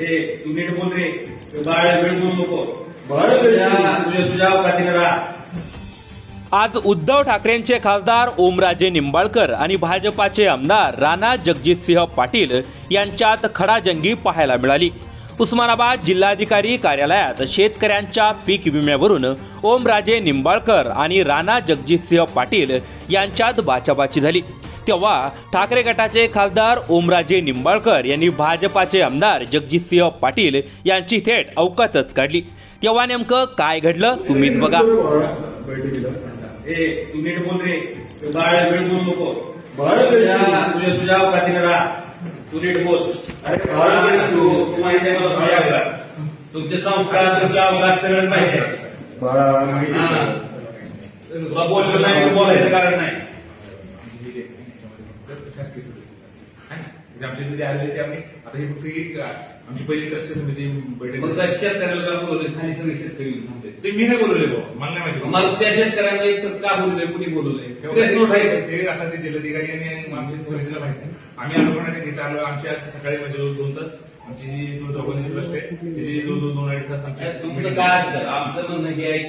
ए तू नीट बोल रे. बाळ वेळ बोलू नको. तुझ्या तुझ्या अवकाशीने राहा. आज उद्धव ठाकरेंचे खासदार ओमराजे निंबाळकर आणि भाजपाचे आमदार राणा जगजितसिंह पाटील यांच्यात खडाजंगी पाहायला मिळाली. उस्मानाबाद जिल्हाधिकारी कार्यालयात शेतकऱ्यांच्या पीक विम्यावरून ओमराजे निंबाळकर आणि राणा जगजितसिंह पाटील यांच्यात बाचाबाची झाली. तेव्हा ठाकरे गटाचे खासदार ओमराजे निंबाळकर यांनी भाजपाचे आमदार जगजितसिंह पाटील यांची थेट अवकातच काढली. तेव्हा नेमकं काय घडलं तुम्हीच बघा. तुमचे संस्कार तुमच्या अवकाश सगळं माहिती आहे. बाळा माहिती हा. आहे. तुला बोललो नाही. नाही आमच्या तिथे आलेले ते आम्ही आता ही फक्त आमची पहिली ट्रस्ट समिती बैठक मग साहेब शेतकऱ्याला का बोलवलं खाली सगळे शेतकरी येऊन थांबले. ते मी नाही बोलवले बुवा. मला नाही माहिती. मला त्या शेतकऱ्यांना एक तर का बोललोय कुणी आहे ते आता ते जिल्हाधिकारी आणि आमच्या समितीला माहिती आम्ही अनुगणाने घेत आलो. आमची आज सकाळी म्हणजे दोन तास आमची जी दोन चौघांची ट्रस्ट आहे तिची दोन दोन दोन अडीच तास आमची तुमचं काय? आमचं म्हणणं हे आहे